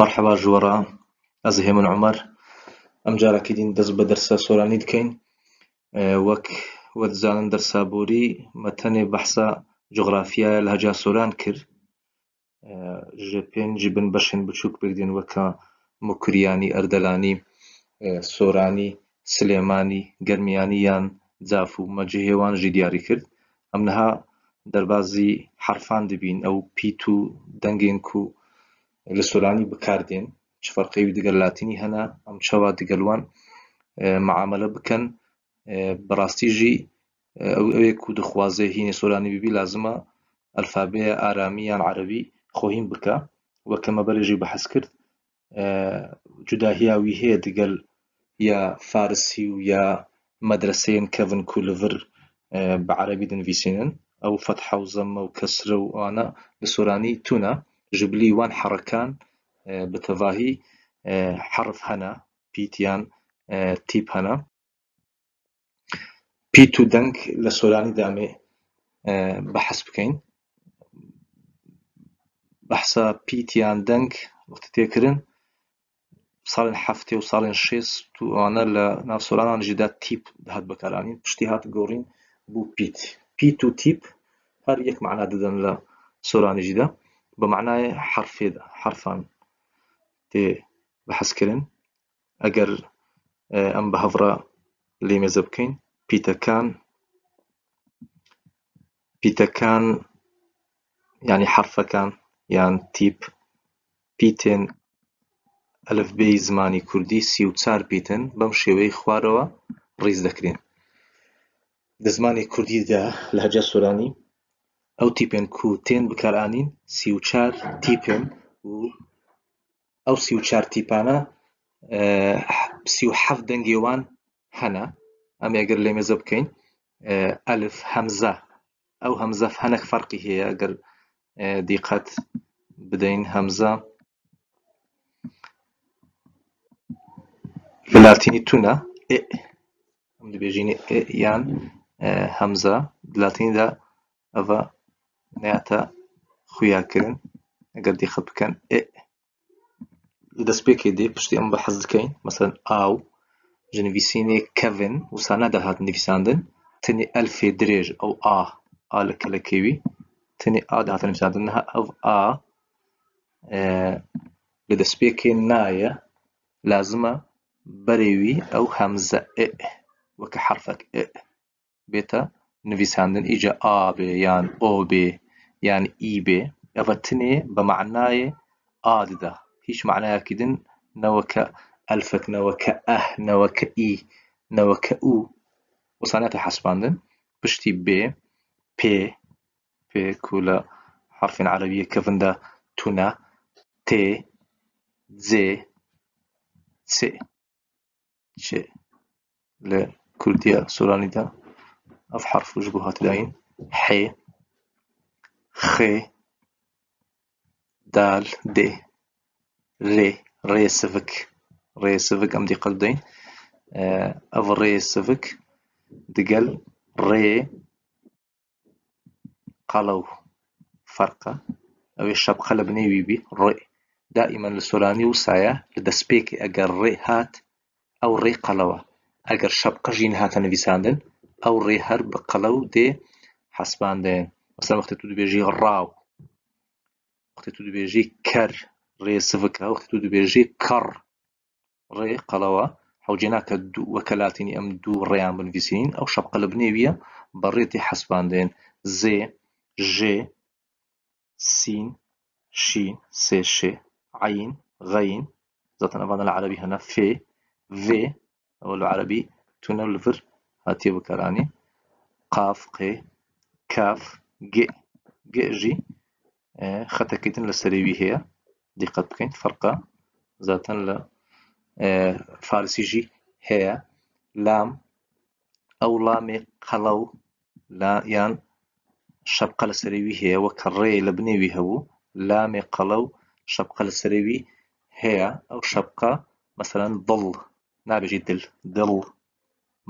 مرحبا جوەڕە ئەزی هێمن عمەر. ئەم جارەکە دین دەست بە دەرسە سۆرانی دکەین. وەک وەتزانن دەرسابووری مەتەنێ بەحسا جغرافیایە لە هەجا سۆران کرد. ژە پێنجی بن بەشێن بچووک بگرین وەکە مکریانی ئەردەلانی سۆرانی سلێمانی گەرمیانی یان جااف و مەجی هێوان ژی دیاری کرد. ئەمنها دەربازی حرفان دەبین ئەو پیت و دەنگێن و لسولاني بكاردين شفرقي ديگر لاتيني هنا ام شوا ديگلوان آه، معامله آه، بكن براستيجي أو آه، أو يكو دخوازه هين سولاني بي بي لازمه الفابيه اراميان عربي خوهين بكا وكما برجي بحث كرت جدا هياوي هي ديگل يا فارسي ويا مدرسين كفن كولفر بعربي دن فيسينن أو فتحه وزمه وكسره وأنا بسوراني تونه جبلي وان حركان آه، بتظاهي آه، حرف هنا بيتيان آه، تيب هنا. بي تو دنك لسولاني دامي بحس بكين بحسا بي تيان دنك وقت تذكرن صار حفتة وصار شيس تو أنا لا سولانا نجي دات تيب هاد بكالاني بشتي هات غورين بو بيت بي تو تيب هر يك معنى ددن لا سولاني جي بمعنى حرف إذا حرفا تي بحسكرن أجر أم بهفرة آه، لي مزبكين بيتا كان بيتا كان يعني حرف كان يعني تيب. بيتن ألف بي زماني كردي سي وتسار بيتن بمشي وي خواروا ريز دكرين دزماني كردي دا لهجة سوراني أو تيبين كو تين بكار آنين سيو چار تيبين و أو سيو چار تيبانا آه، سيو حف دنگيوان هنا. ام اگر لي مزو بكين آه، ألف همزة أو همزة فهنك فرقي هي اگر آه، ديقات بدين همزة. في لاتيني تونا إ أم دي بيجيني إ يان همزة. لاتيني دا أفا نعتا خويا كرن اگر إيه. دي خب كان ا إذا سبيكي دي بشتي أم بحظ كاين مثلا آو جنبي سيني كيفن وسانا ده هاد نفساندن تني ألف دريج أو آ آ لك لكيوي تني آ ده هاد نفساندن ها أو آ آه، لذا سبيكي نايا لازمة بريوي أو همزة ا إيه. وكحرفك ا إيه. بيتا نفساندن ايجا آ بي يعني أو بي. يعني إيبي أفتني بمعناي آددة. هيش معنى كدن نوك ألفك نوك أه نوك إي نوك أو. وصانيات حسباندن. بشتي بي بي بي كولا حرف عربية كفندا تونا. تي زي سي شي لكل دي سولاني دا أف حرف وجبهات داين. حي خێ دال دێ رێ رێ سڤک رێ سڤک ئەم دیقەت بدەین. ئەو ڕێ سڤک دگەل ڕێ قەڵەو فەرقە. ئەوێ شەبقە لە بنێوی بی ڕێ. دائیمەن لە سۆرانی و سایە لە دەستپێکی ئەگەر ڕێ هات ئەو ڕێ قەڵەوە. ئەگەر شەبقەژین هاتە نویساندن ئەو ڕێ هەر بە قەڵەو دێ حەسبان دێن مثلا وقت تو دبي جي راو وقت تو دبي جي كر ري سفكا وقت تو دبي جي كر ري قلاوا حوجينا كدو وكلاتين ام دو ريان بن فيسين أو شب قلب نيبيا بريتي حسبان دين زي جي سين شين سي شي عين غين ذات أنا العربي هنا في في أو العربي تونل فر هاتي بكراني قاف قي كاف گێژی خەتەکەیتن لە سەرەوی هەیە. دیقەت بکەین فەرقا زاتەن لە فارسیژی هەیە. لام ئەو لامی قەڵە و یان شەبقە لە سەرەوی هەیە وە کەڕێ لە بنێوی هەبوو. لامی قەڵە و شەبقە لە سەرەوی هەیە. ئەو شەبقە مەسەرەن دڵ نابێژی دل دڵ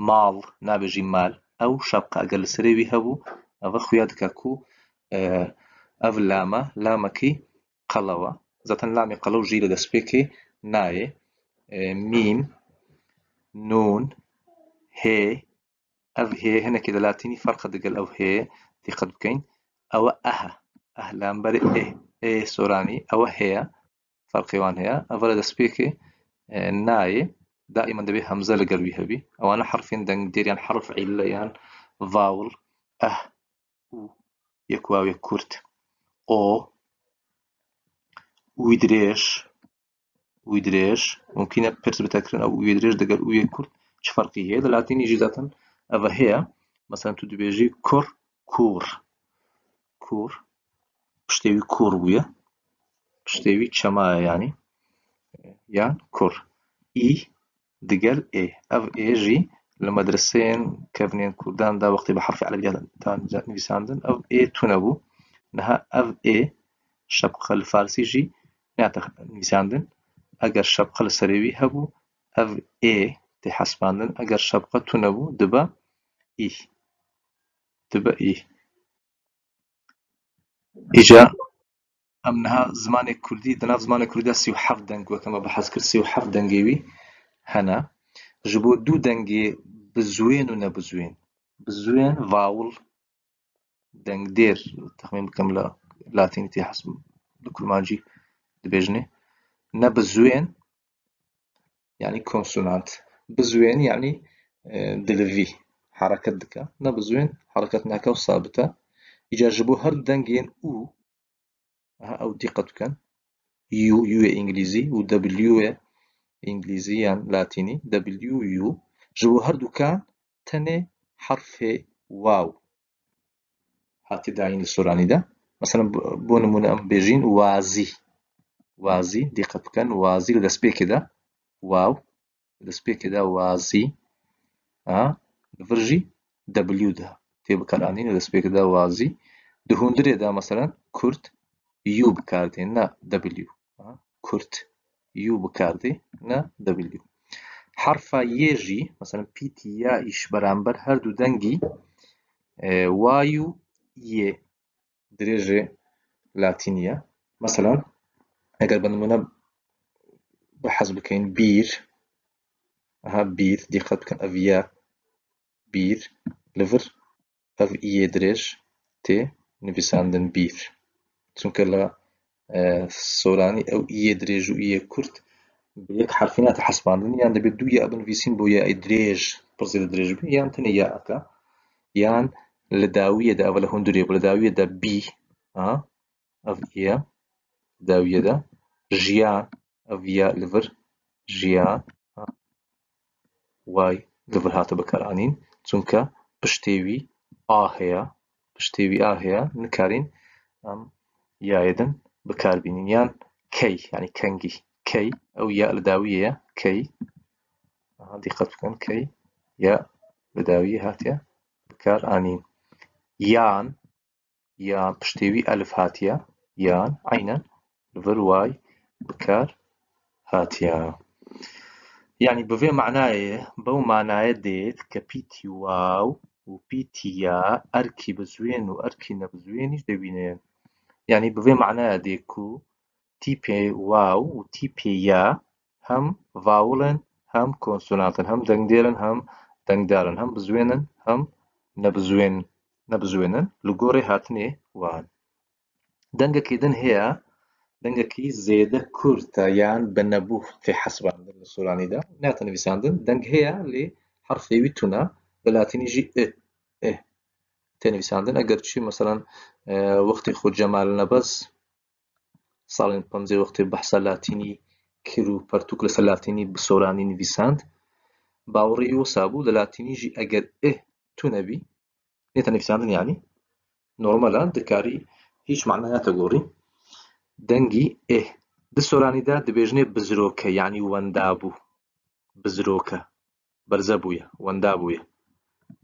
ماڵ نابێژی مال. ئەو شەبقە ئەگەر لە سەرەوی هەبوو dike ku ev lame lamekî qelew e زەتەن لامی قەڵە و ژی لە دەستپێکێ نایێ میم نون هێ ئەv هێ هەنێکی لە لاتینی فەرقە دەگەل ئەو هەیە دیقەت بکەین ئەوە ئەهە ئەهلامبەر ئێ ئێ سۆرانی ئەوە هەیە فەرقیوان هەیە ئەوە لە دەستپێکێ نایێ دائما دەبێ هەمزە لەگەروی هەبی ئەوانە حرفین دەنگ دێریان حرف عیلە یان ڤاوڵ ئەه و یەکواوێ کورت. ئۆ وی درێژ وی درێژ ممکنە پرس بتەکردن ئەو وی درێژ دەگەر وی کورت. چ فەرقی هەیە؟ لە لاتینیژی زاتن ئەوە هەیە مەسەن تو دەبێژی کوڕ کوور کوور پشتێوی کوور بووە پشتێوی چەمایە ینی یان کوڕ ئی دگەل ئێ. ئەv ئێژی لە مەدرسەیەن کەڤنێن کورداندا وەختی بە حرفی عەرەبییان نویساندن ئەو ئێ تونە بوو نەها ئەv ئێ شەبقە لە فارسیژی ناتە نویساندن ئەگەر شەبقە لە سەرێوی هەبوو ئەv ئێ تێ حەسباندن ئەگەر شەبقە تونە بوو دبە ئی دبە ئی ئیجا ئەم نەها زمانێک کوردی دەناو زمانە کوردیدا سی و حەفت دەنگ وەکەمە بەحەز کرد سی و حەفت دەنگێوی هەنا ji بزوين ولا بزوين؟ بزوين فاول دنجدير التخمين بكملة لاتينيتي حسب لكل ماجي دبيجني. نبزوين يعني كونسونانت بزوين يعني, يعني، آه، دلفي حركة دكا. نبزوين حركة ناكا وصابتة. يجربوا هر دنجين أو ها أو دي قد كان يو يو إنجليزي و دبليو إنجليزي يعني لاتيني. دبليو يو. Ji bo herdûkan tenê herfê waw hatiye dayîn li soranî de meselan bۆ nimûne em bêjîn wazî wazî dîqet bikin wazî li destpêkê de waw li destpêkê de wazî li vir jî w de tê bikaranîn li destpêkê de wazî di hundirê de meselan kurd u bikardê ne w kurd u بکاردێ نە w ya îş beramber her du dengî y û yê dirêjê latînî ye meselan eger bi nimûne bihez bikein bîr aha bîr dîqet bikin ev ya bîr li vir ev yê dirêj tê nivîsandin bîr çunke li سۆرانی ئەو ئیە درێژ و ئیە کورت بە یەک حرفی ناتە حەسباندن یان دەبێت دوو یا بنویسین بۆ یای درێژ پڕزی لە درێژ یان تەنێ یاەکە یان لە داویەدا ئەوە لە هەندورێ لە بی ئەv ئیە داویەدا ژیان ئەv یا لەڤر ژیان وای لەڤر هاتە بەکارانین چونکە پشتێوی ئا هەیە پشتێوی ئا هەیە نکارین ئەم یایدن بەکاربینین یان کەی ینی کەنگی یا لە داویەیە کەی دیقەت بکەن کەی یا لە داوی هاتیە بکار ئانین یان یان پشتێوی ئەلف هاتیە یان عینەن لەڤەر وای بکار هاتیە یعنی بەvê معنایە بەو مانایە دێت کە پیتی واو و پیتی یا ئەرکی بزوێن و ئەرکی نەبزوێنیش دەبینێن یعنی تیپێواو و تیپیا هەم ڤاوڵن هەم کۆنسۆنانتن هەم دەنگدێرن هەم دەنگدارن هەم بزوێنن هەم نەبزوێن نەبزوێنن لە گۆڕی هاتنێ وان دەنگەکەیدن هەیە دەنگەکەی زێدە کورتە یان بە نەبوو فێ حەسبان لە سۆرانیدا ناتە نویساندن دەنگ هەیە لێ حرفێوی تونە بە لاتینیژی تێنویساندن ئەگەر چی مەسەرەن وەختی خۆ جەمال نەبەس ساڵێن پەنجێ وەختێ بەحسە لاتینی کر و پەرتوک لەسە لاتینی بسۆرانی نویساند. باوەڕێ وەسا بوو لە لاتینیژی ئەگەر ئێ تو نەبی. نێتە نویساندن ینی نۆرمەلان دکاری هیچ معنایاتە گۆڕی. دەنگی ئێ. دسۆرانیدا دەبێژنێ بزرۆکە ینی وەندا بوو. بزرۆکە. بەرزە بووە وەندا بووە.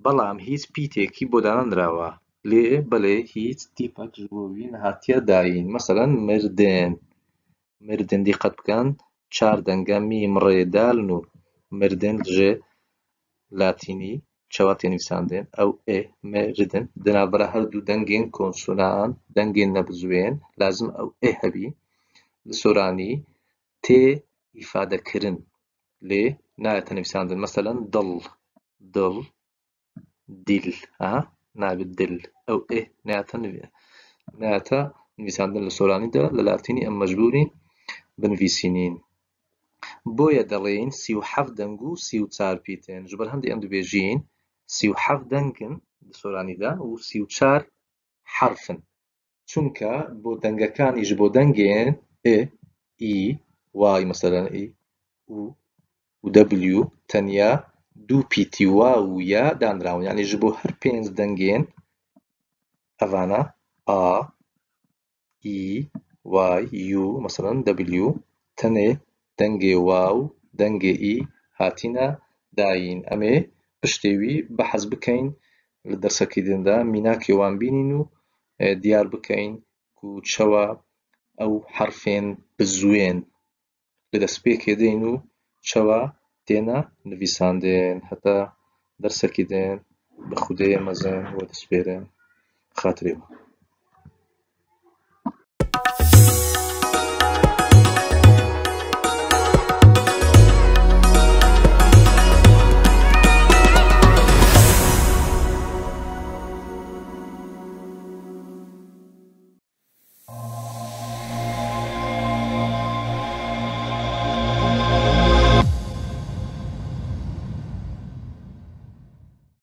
بەڵام هیچ پیتێکی بۆ دانراوە لێ بەڵێ هیچ تیپەک ژووربین هاتیە داین. مەسەەن مردن. مردن دیقەت بکەن چار دەنگە میم ڕێدالن و مردن ژێ لاتینی چاوا تێنویساندێن ئەو ئێ مردن دنابرا هەردوو دەنگێن کۆنسولان دەنگێن نەبزوێن. لازم ئەو ئێ هەبی سۆرانی تێ ئیفادەکردن. لێ نایەتە نویساندن. مەسەەن دڵ دڵ دیل. ها نابێت دل ئەو ئێ نایەتە نایەتە نویساندن لە سۆرانیدا لە لاتینی ئەم مەجبورین بنویسینین. بۆیە دەڵێین سی و حەفت دەنگ و سی و چار پیتێن. ژبەر هەندی ئەم دوبێژین سی و حەفت دەنگن لە سۆرانیدا و سی و چار حرفن. چونکە بۆ دەنگەکانیش دەنگێن ئێ ئی وای مەسەلەن ئی و و دەبلیو تەنیا دوو پیتی وا و یا دانراون یعنی ji بۆ هەر پێنج دەنگێن ئەوانە ئا ئی وای یو مەسەلەن دەبلیو تەنێ دەنگێ واو دەنگێ ئی هاتینە داین. ئەمێ پشتێوی بەحەز بکەین لە دەرسەکردندا میناکێ وان بینین و دیار بکەین و چەوە ئەو حرفێن بزوێن. لە دەستپێکێ دێین و چەوە تێنە نویساندێن هەتا دەرسێکی دێن بە خودەیە مەزن بۆ دەسپێرن خاترێەوە